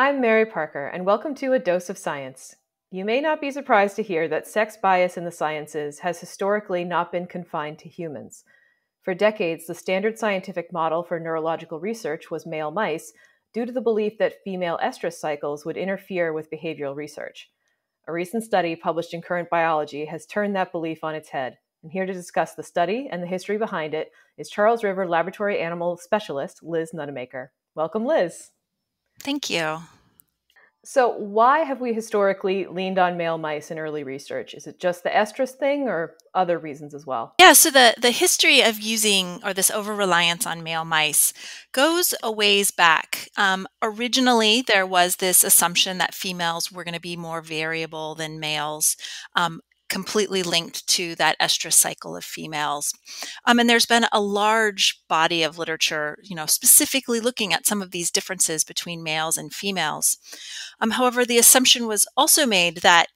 I'm Mary Parker, and welcome to A Dose of Science. You may not be surprised to hear that sex bias in the sciences has historically not been confined to humans. For decades, the standard scientific model for neurological research was male mice, due to the belief that female estrus cycles would interfere with behavioral research. A recent study published in Current Biology has turned that belief on its head. And here to discuss the study and the history behind it is Charles River Laboratory Animal Specialist Liz Nunamaker. Welcome, Liz. Thank you. So, why have we historically leaned on male mice in early research? Is it just the estrus thing or other reasons as well? Yeah, so the, the history of using or this over reliance on male mice goes a ways back. Um, originally, there was this assumption that females were going to be more variable than males. Um, completely linked to that estrous cycle of females. Um, and there's been a large body of literature, you know, specifically looking at some of these differences between males and females. Um, however, the assumption was also made that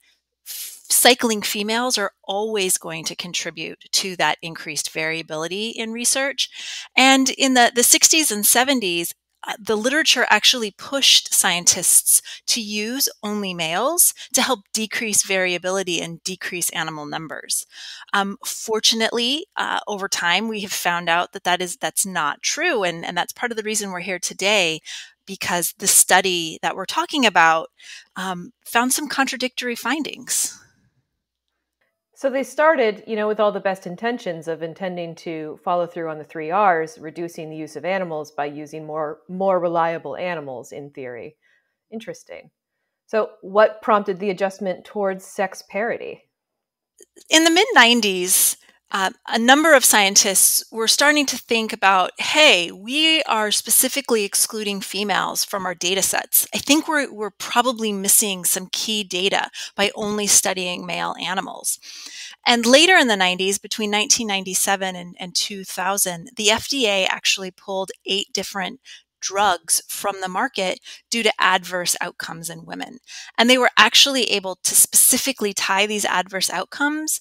cycling females are always going to contribute to that increased variability in research. And in the, the 60s and 70s, uh, the literature actually pushed scientists to use only males to help decrease variability and decrease animal numbers. Um, fortunately, uh, over time, we have found out that that is that's not true, and, and that's part of the reason we're here today. Because the study that we're talking about um, found some contradictory findings. So they started, you know, with all the best intentions of intending to follow through on the three R's, reducing the use of animals by using more more reliable animals in theory. Interesting. So what prompted the adjustment towards sex parity? In the mid 90s, uh, a number of scientists were starting to think about hey, we are specifically excluding females from our data sets. I think we're, we're probably missing some key data by only studying male animals. And later in the 90s, between 1997 and, and 2000, the FDA actually pulled eight different drugs from the market due to adverse outcomes in women. And they were actually able to specifically tie these adverse outcomes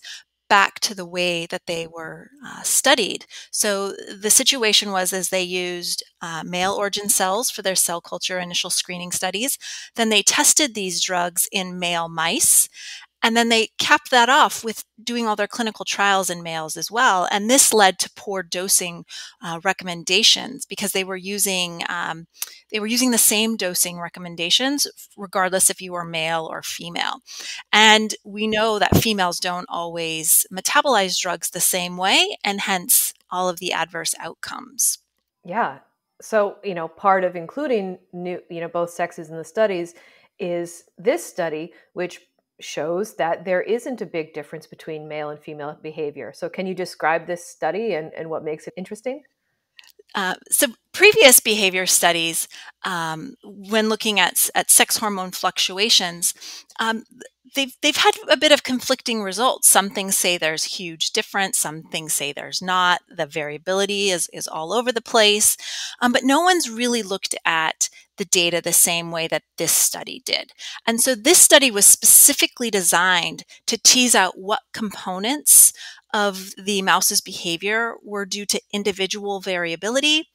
back to the way that they were uh, studied. So the situation was as they used uh, male origin cells for their cell culture initial screening studies, then they tested these drugs in male mice and then they capped that off with doing all their clinical trials in males as well. And this led to poor dosing uh, recommendations because they were using um, they were using the same dosing recommendations regardless if you were male or female. And we know that females don't always metabolize drugs the same way, and hence all of the adverse outcomes. Yeah. So you know, part of including new you know both sexes in the studies is this study, which shows that there isn't a big difference between male and female behavior. So, can you describe this study and, and what makes it interesting? Uh, so, previous behavior studies, um, when looking at, at sex hormone fluctuations, um, they've they've had a bit of conflicting results. Some things say there's huge difference. Some things say there's not. The variability is is all over the place. Um, but no one's really looked at the data the same way that this study did. And so this study was specifically designed to tease out what components of the mouse's behavior were due to individual variability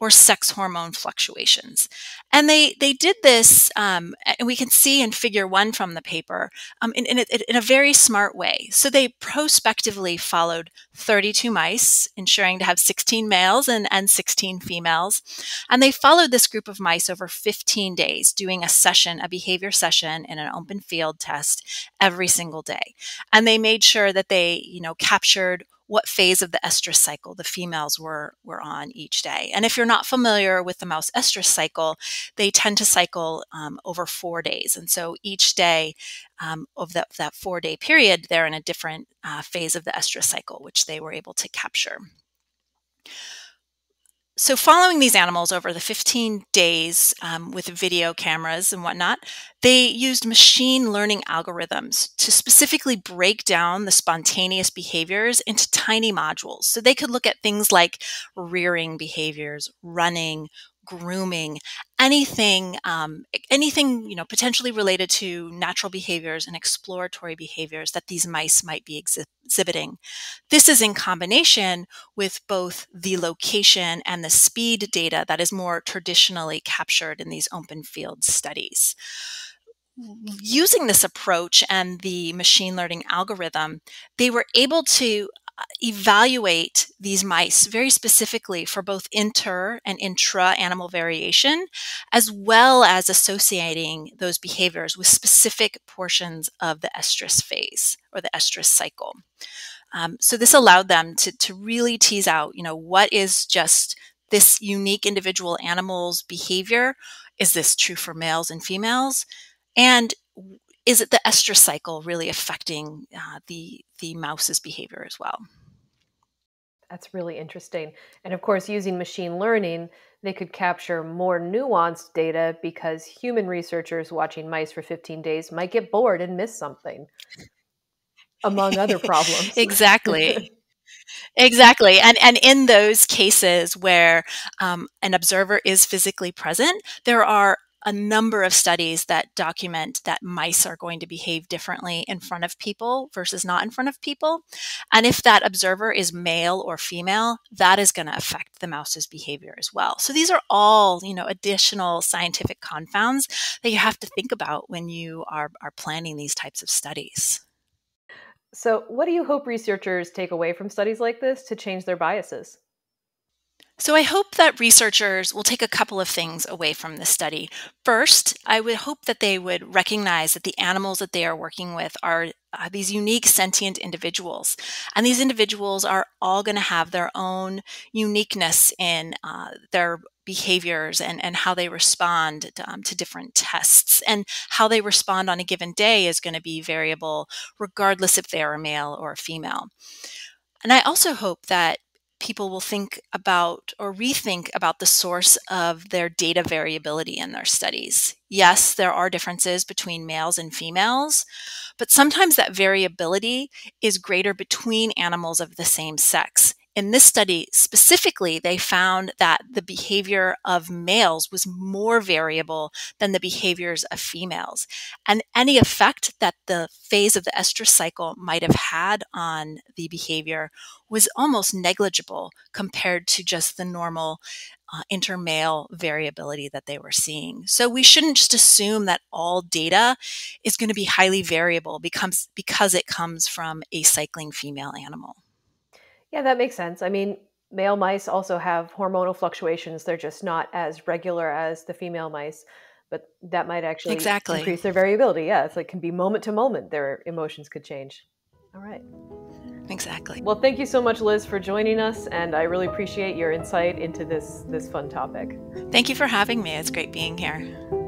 or sex hormone fluctuations. And they, they did this, um, and we can see in figure one from the paper, um, in, in, a, in a very smart way. So they prospectively followed 32 mice, ensuring to have 16 males and, and 16 females. And they followed this group of mice over 15 days, doing a session, a behavior session in an open field test every single day. And they made sure that they, you know, captured what phase of the estrus cycle the females were, were on each day. And if you're not familiar with the mouse estrus cycle, they tend to cycle um, over four days. And so each day um, of that, that four day period, they're in a different uh, phase of the estrus cycle, which they were able to capture. So, following these animals over the 15 days um, with video cameras and whatnot, they used machine learning algorithms to specifically break down the spontaneous behaviors into tiny modules. So, they could look at things like rearing behaviors, running, grooming, anything, um, anything you know potentially related to natural behaviors and exploratory behaviors that these mice might be exhi- exhibiting. This is in combination with both the location and the speed data that is more traditionally captured in these open field studies using this approach and the machine learning algorithm, they were able to evaluate these mice very specifically for both inter and intra animal variation, as well as associating those behaviors with specific portions of the estrus phase or the estrus cycle. Um, so this allowed them to, to really tease out, you know, what is just this unique individual animal's behavior? Is this true for males and females? And is it the estrous cycle really affecting uh, the the mouse's behavior as well? That's really interesting. And of course, using machine learning, they could capture more nuanced data because human researchers watching mice for 15 days might get bored and miss something, among other problems. exactly. Exactly. And and in those cases where um, an observer is physically present, there are a number of studies that document that mice are going to behave differently in front of people versus not in front of people. And if that observer is male or female, that is going to affect the mouse's behavior as well. So these are all, you know, additional scientific confounds that you have to think about when you are, are planning these types of studies. So, what do you hope researchers take away from studies like this to change their biases? So I hope that researchers will take a couple of things away from this study. First, I would hope that they would recognize that the animals that they are working with are uh, these unique sentient individuals. And these individuals are all going to have their own uniqueness in uh, their behaviors and, and how they respond to, um, to different tests. And how they respond on a given day is going to be variable, regardless if they are a male or a female. And I also hope that people will think about or rethink about the source of their data variability in their studies. Yes, there are differences between males and females, but sometimes that variability is greater between animals of the same sex in this study specifically, they found that the behavior of males was more variable than the behaviors of females. And any effect that the phase of the estrus cycle might have had on the behavior was almost negligible compared to just the normal uh, intermale variability that they were seeing. So we shouldn't just assume that all data is going to be highly variable because it comes from a cycling female animal. Yeah, that makes sense. I mean, male mice also have hormonal fluctuations. They're just not as regular as the female mice, but that might actually exactly. increase their variability. Yeah, it's like can be moment to moment their emotions could change. All right. Exactly. Well, thank you so much Liz for joining us and I really appreciate your insight into this this fun topic. Thank you for having me. It's great being here.